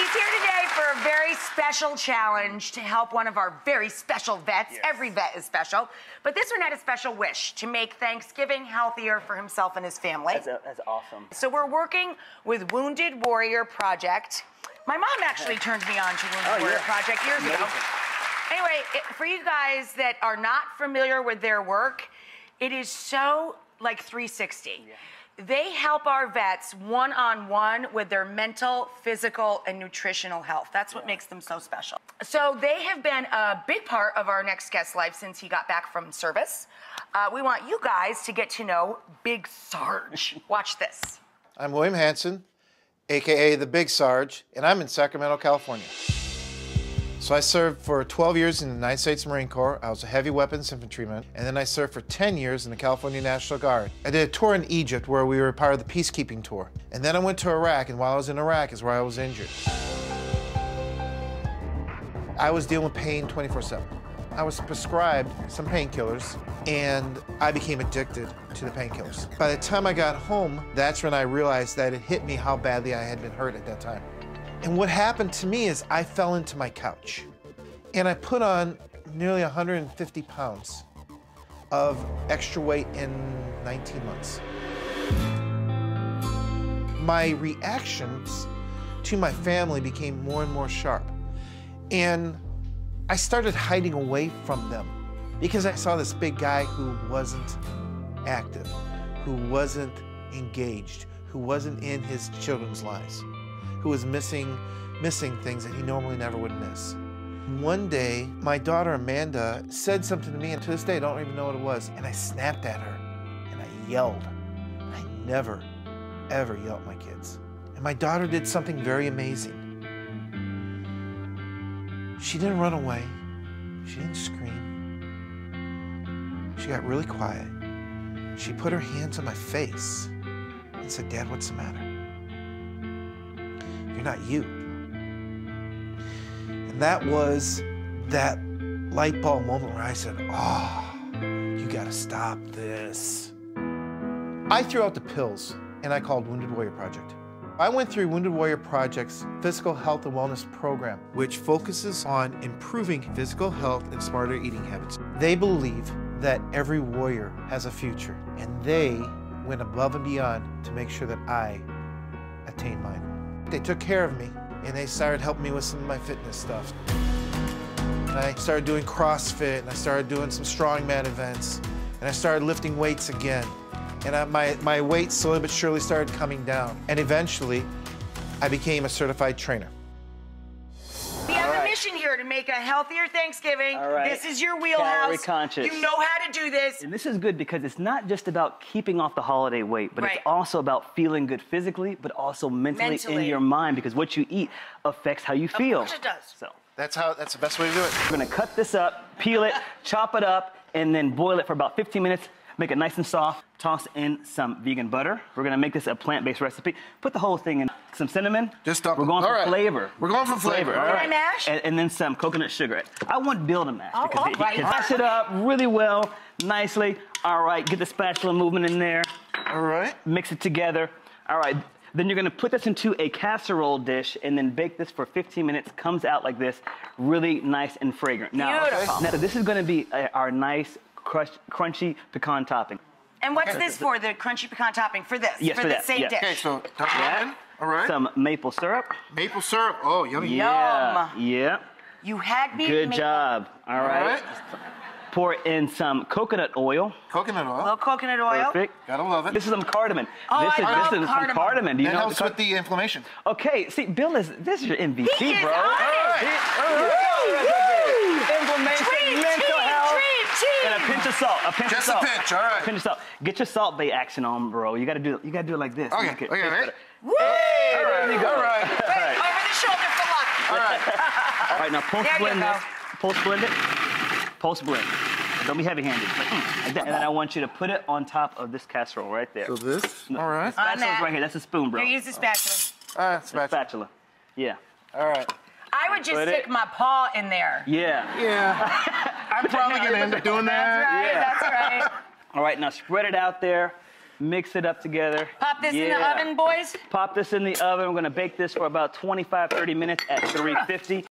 He's here today for a very special challenge to help one of our very special vets. Yes. Every vet is special, but this one had a special wish to make Thanksgiving healthier for himself and his family. That's, a, that's awesome. So we're working with Wounded Warrior Project. My mom actually turned me on to Wounded Oh, Warrior yeah. Project years ago. Anyway, it, for you guys that are not familiar with their work, it is so like 360. They help our vets one on one with their mental, physical, and nutritional health. That's what makes them so special. So, they have been a big part of our next guest's life since he got back from service. Uh, we want you guys to get to know Big Sarge. Watch this. I'm William Hanson, aka the Big Sarge, and I'm in Sacramento, California. So I served for 12 years in the United States Marine Corps. I was a heavy weapons infantryman, and then I served for 10 years in the California National Guard. I did a tour in Egypt where we were part of the peacekeeping tour. And then I went to Iraq, and while I was in Iraq is where I was injured. I was dealing with pain 24 7. I was prescribed some painkillers and I became addicted to the painkillers. By the time I got home, that's when I realized that it hit me how badly I had been hurt at that time. And what happened to me is I fell into my couch and I put on nearly 150 pounds of extra weight in 19 months. My reactions to my family became more and more sharp. And I started hiding away from them because I saw this big guy who wasn't active, who wasn't engaged, who wasn't in his children's lives, who was missing missing things that he normally never would miss. One day, my daughter Amanda said something to me, and to this day I don't even know what it was, and I snapped at her and I yelled. I never, ever yell at my kids. And my daughter did something very amazing. She didn't run away. She didn't scream. She got really quiet. She put her hands on my face and said, Dad, what's the matter? You're not you. And that was that light bulb moment where I said, Oh, you gotta stop this. I threw out the pills and I called Wounded Warrior Project. I went through Wounded Warrior Project's physical health and wellness program, which focuses on improving physical health and smarter eating habits. They believe that every warrior has a future, and they went above and beyond to make sure that I attain mine. They took care of me, and they started helping me with some of my fitness stuff. I started doing CrossFit, and I started doing some strongman events, and I started lifting weights again. And I, my, my weight slowly but surely started coming down. And eventually, I became a certified trainer. Mission here to make a healthier Thanksgiving. All right. This is your wheelhouse. Calorie conscious. You know how to do this. And this is good because it's not just about keeping off the holiday weight, but Right. it's also about feeling good physically, but also mentally, Mentally. in your mind because what you eat affects how you feel. course it does. So That's how. That's the best way to do it. we're gonna cut this up, peel it, chop it up, and then boil it for about 15 minutes. Make it nice and soft. Toss in some vegan butter. We're gonna make this a plant-based recipe. Put the whole thing in. Some cinnamon. Just stop. We're going All for right. flavor. We're going for flavor. All Can I mash? And, and then some coconut sugar. I want Bill to mash Oh, because he, all right. he can mash it up really well, nicely. All right, get the spatula moving in there. All right. Mix it together. All right. Then you're gonna put this into a casserole dish and then bake this for 15 minutes. Comes out like this, really nice and fragrant. Now, Beautiful. now this is gonna be uh, our nice, crush, crunchy pecan topping. And what's this for? The crunchy pecan topping for this? Yes, for for the that, same yeah. dish. Okay, so dump that in. All right. Some maple syrup. maple syrup. Oh, yummy. Yeah. Yum. Yeah. You had me. Good make job. All All right. right. Pour in some coconut oil. Coconut A oil. little coconut oil. Perfect. Gotta love it. This is some cardamom. Oh, this I is love this is some cardamom. cardamom. Do you That know helps the with the inflammation. Okay, see, Bill is this is your MVP, He is bro. on it. Inflammation, Treat, mental treat, health, treat, treat. and a pinch of salt. A pinch Just of a pinch, all right. A pinch of salt. Get your Salt Bae action on, bro. You gotta do you gotta do it like this. Okay, Make okay, taste right? Woo! Hey, there you go. All right. Wait, over the shoulder for luck. All right. All right, now post There blend go. this. Post blend it. Post blend. Don't be heavy-handed. Like, like that. And then I want you to put it on top of this casserole right there. So this. All right. Spatula's that. right here. That's a spoon, bro. Here, use the spatula. All right. Spatula. Spatula. Yeah. All right. I would just Put it- stick my paw in there. Yeah. Yeah. I'm probably gonna end up doing That's that. right. Yeah. That's right. All right, now spread it out there. Mix it up together. Pop this in the oven, boys. Pop this in the oven. We're gonna bake this for about 25, 30 minutes at 350.